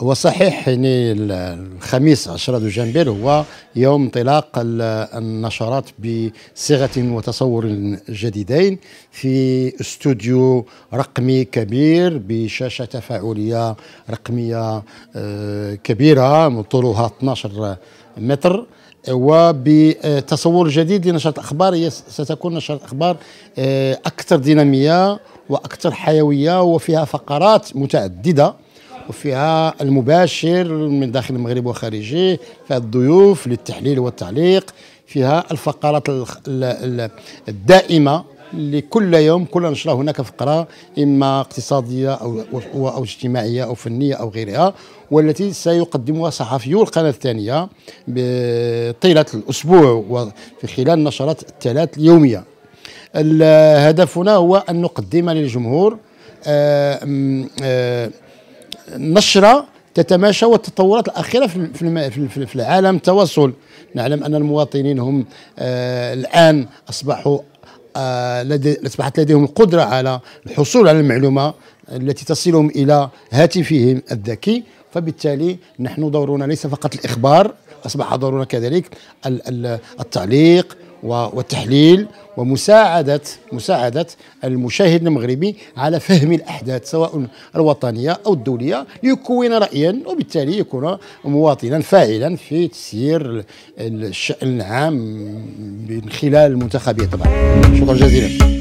هو صحيح يعني الخميس 10 دجنبر هو يوم انطلاق النشرات بصيغة وتصور جديدين في استوديو رقمي كبير بشاشة تفاعلية رقمية آه، كبيرة طولها 12 متر. وبتصور جديد لنشرة الأخبار ستكون نشرة أخبار آه، أكثر دينامية وأكثر حيوية وفيها فقرات متعددة. وفيها المباشر من داخل المغرب وخارجه فيها الضيوف للتحليل والتعليق فيها الفقرات الدائمة لكل يوم كل نشرة هناك فقرة إما اقتصادية أو, أو اجتماعية أو فنية أو غيرها والتي سيقدمها صحفيو القناة الثانية طيلة الأسبوع وفي خلال النشرات الثلاث اليومية. هدفنا هو أن نقدم للجمهور آه، آه، نشرة تتماشى والتطورات الأخيرة في العالم. التواصل نعلم أن المواطنين هم آه، الآن أصبحوا لدي أصبحت لديهم القدرة على الحصول على المعلومة التي تصلهم إلى هاتفهم الذكي. فبالتالي نحن دورنا ليس فقط الإخبار أصبح دورنا كذلك التعليق والتحليل ومساعدة مساعدة المشاهد المغربي على فهم الأحداث سواء الوطنية أو الدولية ليكون رأيا وبالتالي يكون مواطنا فاعلا في تسيير الشأن العام من خلال المنتخبية طبعا شكرا جزيلا.